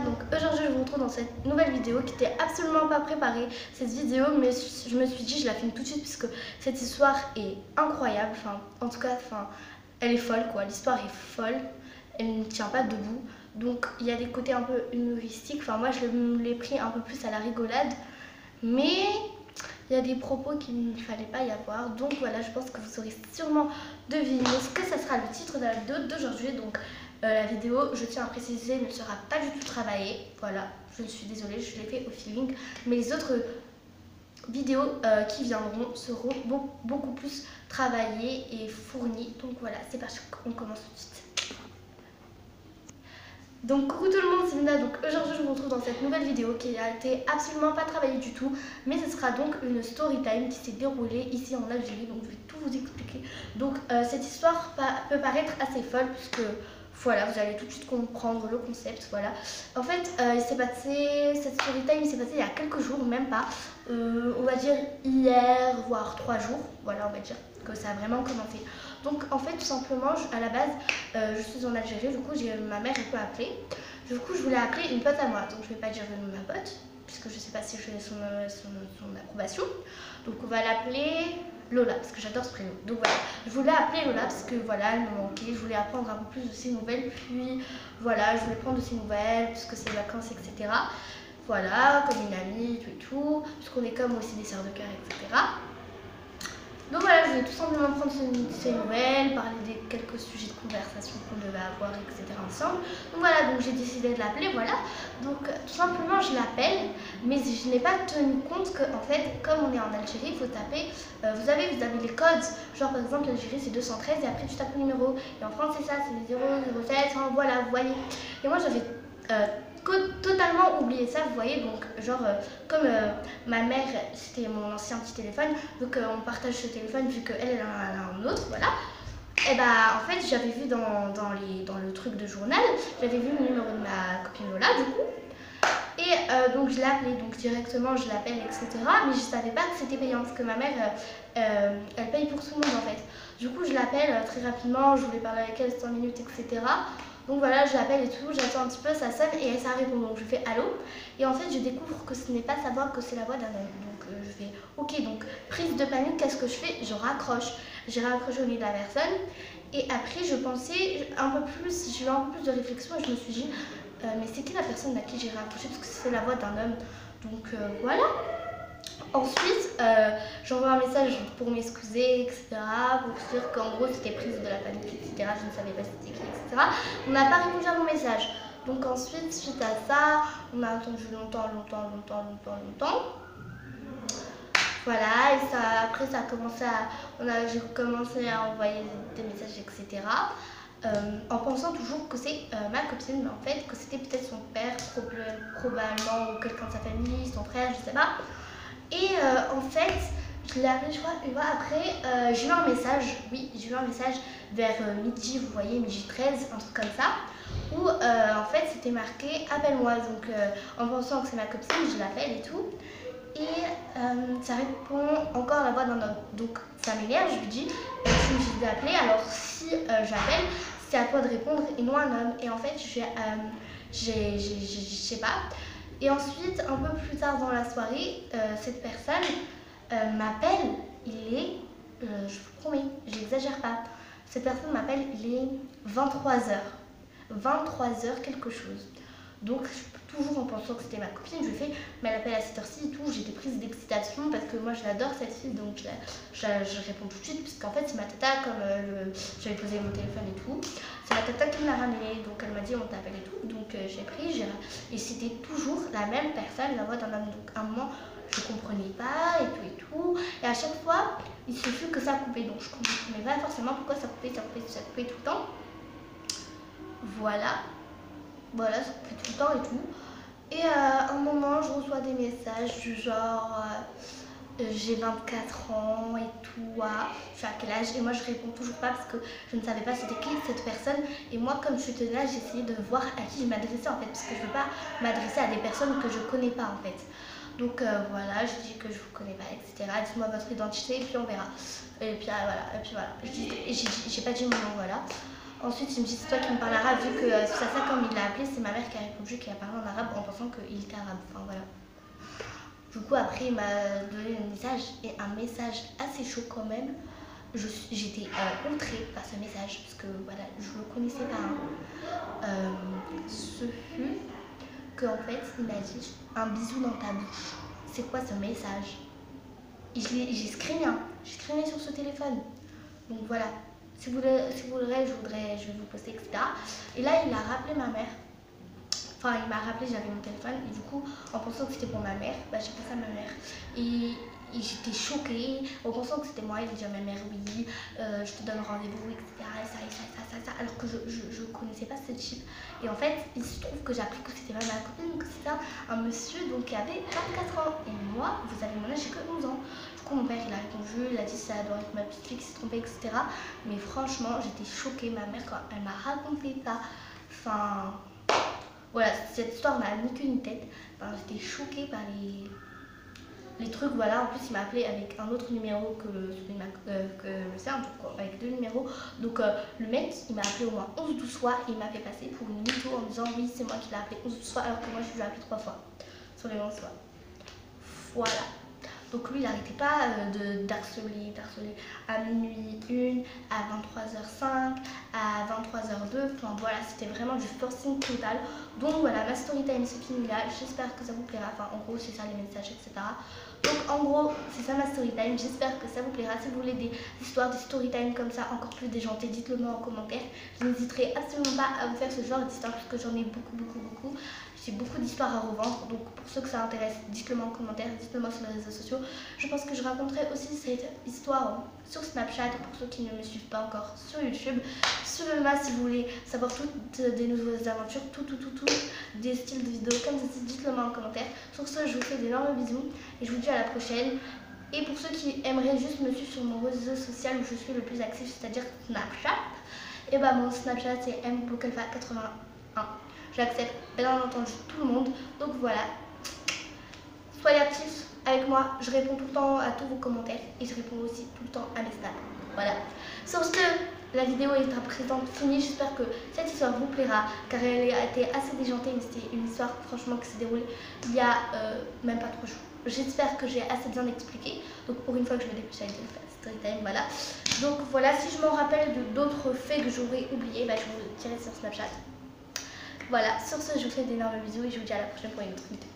Donc aujourd'hui je vous retrouve dans cette nouvelle vidéo qui était absolument pas préparée cette vidéo mais je me suis dit je la filme tout de suite puisque cette histoire est incroyable, enfin en tout cas elle est folle quoi, l'histoire est folle, elle ne tient pas debout. Donc il y a des côtés un peu humoristiques, enfin moi je l'ai pris un peu plus à la rigolade mais il y a des propos qu'il ne fallait pas y avoir. Donc voilà je pense que vous aurez sûrement deviné ce que ça sera le titre de la vidéo d'aujourd'hui. Donc la vidéo, je tiens à préciser, ne sera pas du tout travaillée. Voilà, je suis désolée, je l'ai fait au feeling. Mais les autres vidéos euh, qui viendront seront beaucoup plus travaillées et fournies. Donc voilà, c'est parti, on commence tout de suite. Donc coucou tout le monde, c'est Nina. Donc aujourd'hui je vous retrouve dans cette nouvelle vidéo qui a été absolument pas travaillée du tout. Mais ce sera donc une story time qui s'est déroulée ici en Algérie. Donc je vais tout vous expliquer. Donc euh, cette histoire peut paraître assez folle puisque voilà, vous allez tout de suite comprendre le concept. Voilà. En fait, euh, il s'est passé, cette story time s'est passée il y a quelques jours, même pas. Euh, on va dire hier, voire trois jours. Voilà, on va dire que ça a vraiment commencé. Donc, en fait, tout simplement, à la base, euh, je suis en Algérie. Du coup, ma mère, elle peut appeler. Du coup, je voulais appeler une pote à moi. Donc, je vais pas dire le nom ma pote, puisque je sais pas si je fais son, son approbation. Donc, on va l'appeler Lola, parce que j'adore ce prénom. Donc voilà, je voulais appeler Lola parce que voilà, elle me manquait, je voulais apprendre un peu plus de ses nouvelles, puis voilà, je voulais prendre de ses nouvelles, puisque c'est vacances, etc. Voilà, comme une amie, tout et tout, puisqu'on est comme aussi des sœurs de cœur, etc. Donc voilà, je vais tout simplement prendre ces nouvelles, parler des quelques sujets de conversation qu'on devait avoir, etc. ensemble. Donc voilà, donc j'ai décidé de l'appeler, voilà. Donc tout simplement, je l'appelle, mais je n'ai pas tenu compte que, en fait, comme on est en Algérie, il faut taper, euh, vous avez, vous avez les codes, genre par exemple l'Algérie c'est 213 et après tu tapes le numéro. Et en France c'est ça, c'est 0, 07, voilà, vous voyez. Et moi j'avais... Euh, totalement oublié ça, vous voyez, donc genre euh, comme euh, ma mère, c'était mon ancien petit téléphone, donc euh, on partage ce téléphone vu qu'elle, a un autre, voilà. Et bah en fait j'avais vu dans, dans, les, dans le truc de journal, j'avais vu le numéro de ma copine Lola du coup. Et donc je l'ai appelé, donc directement je l'appelle, etc. Mais je savais pas que c'était payant parce que ma mère, elle paye pour tout le monde en fait. Du coup je l'appelle très rapidement, je voulais parler avec elle 5 minutes, etc. Donc voilà, je l'appelle et tout, j'attends un petit peu, ça sonne et ça répond. Donc je fais allô. Et en fait, je découvre que ce n'est pas sa voix, que c'est la voix d'un homme. Donc euh, je fais ok, donc prise de panique, qu'est-ce que je fais? Je raccroche. J'ai raccroché au nez de la personne. Et après, je pensais un peu plus, j'ai eu un peu plus de réflexion et je me suis dit, euh, mais c'est qui la personne à qui j'ai raccroché? Parce que c'est la voix d'un homme. Donc euh, voilà. Ensuite, euh, j'envoie un message pour m'excuser, etc. Pour dire qu'en gros c'était prise de la panique, etc. Je ne savais pas c'était qui, etc. On n'a pas répondu à mon message. Donc ensuite, suite à ça, on a attendu longtemps, longtemps, longtemps, longtemps, longtemps. Voilà, et ça, après ça a commencé à, on a, j'ai commencé à envoyer des messages, etc. Euh, en pensant toujours que c'est euh, ma copine, mais en fait que c'était peut-être son père, probablement, ou quelqu'un de sa famille, son frère, je sais pas. Et euh, en fait, je l'ai je crois, une fois après, euh, j'ai eu un message, oui, j'ai eu un message vers euh, midi, vous voyez, midi 13, un truc comme ça, où en fait c'était marqué appelle-moi. Donc en pensant que c'est ma copine, je l'appelle et tout. Et ça répond encore la voix d'un homme. Donc ça m'énerve, je lui dis, si je vais appeler, alors si j'appelle, c'est à toi de répondre et non un homme. Et en fait, j'ai, je sais pas, et ensuite, un peu plus tard dans la soirée, euh, cette personne euh, m'appelle, il est, euh, je vous promets, j'exagère pas, cette personne m'appelle, il est 23h. 23h quelque chose. Donc, toujours en pensant que c'était ma copine, je lui fais, mais elle appelle à cette heure-ci et tout, j'étais prise d'excitation parce que moi je l'adore cette fille, donc je, réponds tout de suite, puisqu'en fait c'est ma tata, comme j'avais posé mon téléphone et tout, c'est ma tata qui me l'a ramené, donc elle m'a dit on t'appelle et tout, donc j'ai pris, et c'était toujours la même personne, la voix d'un homme, donc à un moment je comprenais pas et tout et tout, et à chaque fois il suffit que ça coupait, donc je comprenais pas forcément pourquoi ça coupait, ça coupait, ça coupait tout le temps. Voilà, voilà, ça coupait tout le temps et tout. Et à un moment, je reçois des messages du genre euh, j'ai 24 ans et tout, ah, je suis à quel âge? Et moi, je réponds toujours pas parce que je ne savais pas c'était qui cette personne. Et moi, comme je suis là, j'ai essayé de voir à qui je m'adressais en fait, parce que je veux pas m'adresser à des personnes que je connais pas en fait. Donc euh, voilà, je dis que je vous connais pas, etc. Dites-moi votre identité et puis on verra. Et puis euh, voilà, et puis voilà. J'ai pas dit mon nom, voilà. Ensuite, il me dit c'est toi qui me parles arabe, vu que euh, c'est ça comme il l'a appelé, c'est ma mère qui a répondu, qui a parlé en arabe en pensant qu'il était arabe. Enfin voilà. Du coup, après, il m'a donné un message, et un message assez chaud quand même. J'étais euh, outrée par ce message, parce que voilà, je le connaissais pas. Hein. Euh, ce fut qu'en fait, il m'a dit un bisou dans ta bouche. C'est quoi ce message? J'ai screené, hein. j'ai screené sur ce téléphone. Donc voilà, si vous, si vous je voudrais, je vais vous poster, etc. Et là, il a rappelé ma mère. Enfin, il m'a rappelé, j'avais mon téléphone. Et du coup, en pensant que c'était pour ma mère, bah, j'ai pensé à ma mère. Et j'étais choquée en pensant que c'était moi. Il dit à ma mère oui, euh, je te donne rendez-vous, etc. Et et alors que je, je, connaissais pas ce type. Et en fait, il se trouve que j'ai appris que c'était même ma copine, que c'était un, monsieur donc, qui avait 24 ans. Et moi, vous avez mon âge, j'ai que 11 ans. Du coup, mon père, il a répondu, il a dit ça doit être ma petite fille qui s'est trompée, etc. Mais franchement, j'étais choquée. Ma mère, quand elle m'a raconté ça, enfin. Voilà, cette histoire n'a ni queue ni tête. Enfin, j'étais choquée par les les trucs, voilà. En plus, il m'a appelé avec un autre numéro que, euh, que le sien, avec deux numéros. Donc, euh, le mec, il m'a appelé au moins 11-12 fois et il m'a fait passer pour une mytho en disant oui, c'est moi qui l'ai appelé 11-12 fois alors que moi, je lui ai appelé 3 fois sur les 11 fois. Voilà. Donc lui, il n'arrêtait pas euh, de d'harceler, d'harceler à minuit 1, à 23h05, à 23h02. Enfin voilà, c'était vraiment du forcing total. Donc voilà, ma story time c'est fini là. J'espère que ça vous plaira. Enfin, en gros, c'est ça les messages, etc. Donc en gros, c'est ça ma story time. J'espère que ça vous plaira. Si vous voulez des histoires, des story time comme ça, encore plus déjantées, dites-le moi en commentaire. Je n'hésiterai absolument pas à vous faire ce genre d'histoire parce que j'en ai beaucoup, beaucoup, beaucoup. J'ai beaucoup d'histoires à revendre, donc pour ceux que ça intéresse, dites-le moi en commentaire, dites-le moi sur les réseaux sociaux. Je pense que je raconterai aussi cette histoire sur Snapchat pour ceux qui ne me suivent pas encore sur YouTube. Suivez-moi si vous voulez savoir toutes des nouvelles aventures, tout, tout, tout, tout, des styles de vidéos comme ceci, dites-le moi en commentaire. Sur ce, je vous fais d'énormes bisous et je vous dis à la prochaine. Et pour ceux qui aimeraient juste me suivre sur mon réseau social où je suis le plus actif, c'est-à-dire Snapchat, et bah mon Snapchat c'est mbokelfa81. J'accepte bien entendu tout le monde. Donc voilà. Soyez actifs avec moi. Je réponds tout le temps à tous vos commentaires et je réponds aussi tout le temps à mes snaps. Voilà. Sur ce, la vidéo est à présent finie. J'espère que cette histoire vous plaira car elle a été assez déjantée. Mais c'était une histoire franchement qui s'est déroulée il y a euh, même pas trois jours. J'espère que j'ai assez bien expliqué. Donc pour une fois que je vais dépêcher avec story time, voilà. Donc voilà, si je m'en rappelle d'autres faits que j'aurais oubliés, bah, je vous dirai sur Snapchat. Voilà, sur ce, je vous fais d'énormes bisous et je vous dis à la prochaine pour une autre vidéo.